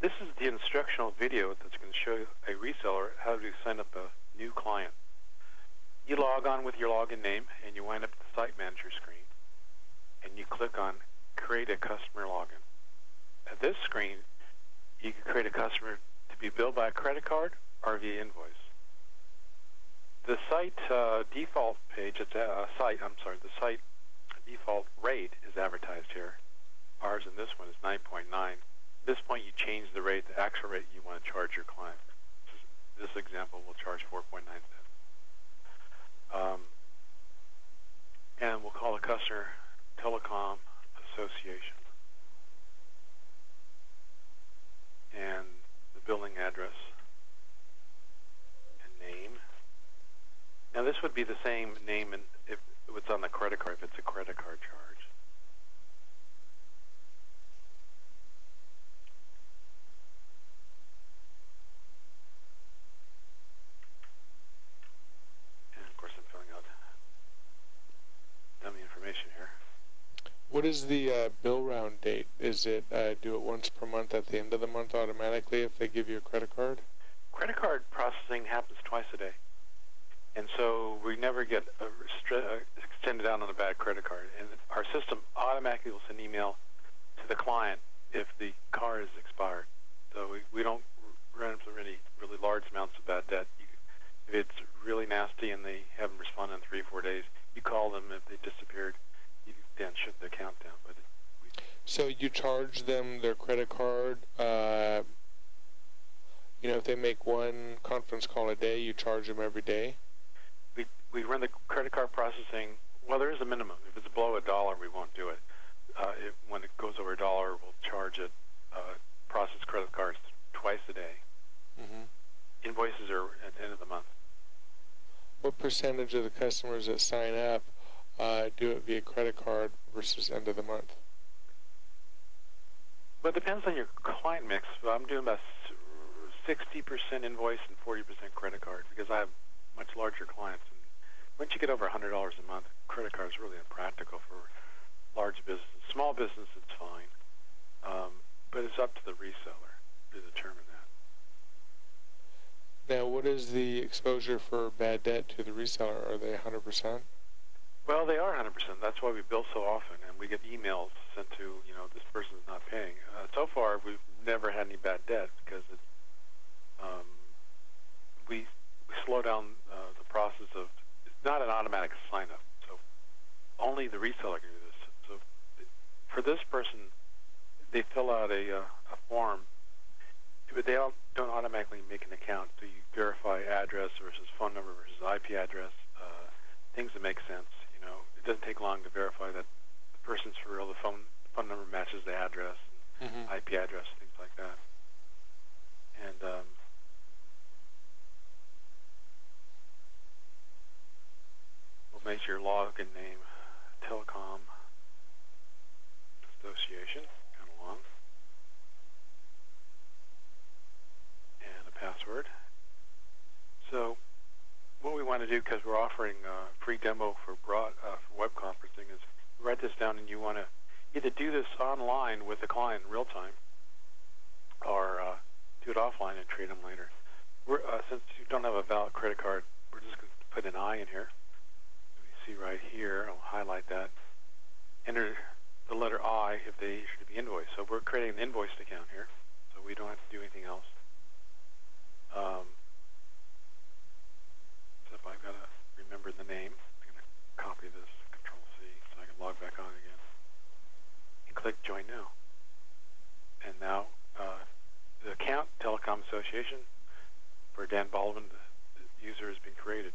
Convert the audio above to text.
This is the instructional video that's going to show a reseller how to sign up a new client. You log on with your login name and you wind up at the site manager screen and you click on create a customer login. At this screen, you can create a customer to be billed by a credit card or via invoice. The site uh, default page, it's a uh, site, I'm sorry, the site default rate is advertised here. Ours in this one is 9.9. This point, you change the rate, the actual rate you want to charge your client. This example will charge 4.9 cents. Um, and we'll call the customer Telecom Association. And the billing address and name. Now this would be the same name if it's on the credit card, if it's a credit card charge. And of course I'm filling out dummy information here. What is the uh, bill round date? Is it uh, do it once per month at the end of the month automatically if they give you a credit card? Credit card processing happens twice a day. And so we never get restri- uh, extended out on a bad credit card. And our system automatically will send email to the client if the car is expired. So we, we don't run into any really large amounts of bad debt. You, if it's really nasty and they haven't responded in three or four days, you call them. If they disappeared, you then shut the account down. But So you charge them their credit card. Uh, you know, if they make one conference call a day, you charge them every day. we, we run the credit card processing. Well, there is a minimum. If it's below a dollar, we won't do it. Uh, if, when it goes over a dollar, we'll charge it. Uh, process credit cards twice a day. Mm-hmm. Invoices are at the end of the month. What percentage of the customers that sign up uh, do it via credit card versus end of the month? Well, it depends on your client mix. I'm doing about 60% invoice and 40% credit card because I have much larger clients. And once you get over $100 a month, credit card is really impractical for large businesses. Small business, it's fine. Um, but it's up to the reseller to determine that. Now, what is the exposure for bad debt to the reseller? Are they 100%? Well, they are 100%. That's why we bill so often, and we get emails sent to, you know, this person's not paying. Uh, so far, we've never had any bad debt because um, we, we slow down uh, the process of, it's not an automatic sign-up. So only the reseller can do this. So for this person, they fill out a, uh, a form, but they don't, don't automatically make an account. So you verify address versus phone number versus IP address, uh, things that make sense. You know, it doesn't take long to verify that the person's for real. The phone phone number matches the address, Mm-hmm. IP address, things like that. And um, we'll make your login name Telecom Association, kind of long, and a password. So what we want to do, because we're offering a free demo for broad uh, for web conferencing, is write this down, and you want to either do this online with the client in real time, or uh, do it offline and treat them later. We're, uh, since you don't have a valid credit card, we're just going to put an I in here. See right here, I'll highlight that. Enter the letter I if they should be invoiced. So we're creating an invoiced account here, so we don't have to do anything else. Um, so if I've got to remember the name, I'm going to copy this, Control C, so I can log back on again. And click Join Now. And now uh, the account, Telecom Association, for Dan Baldwin, the, the user has been created.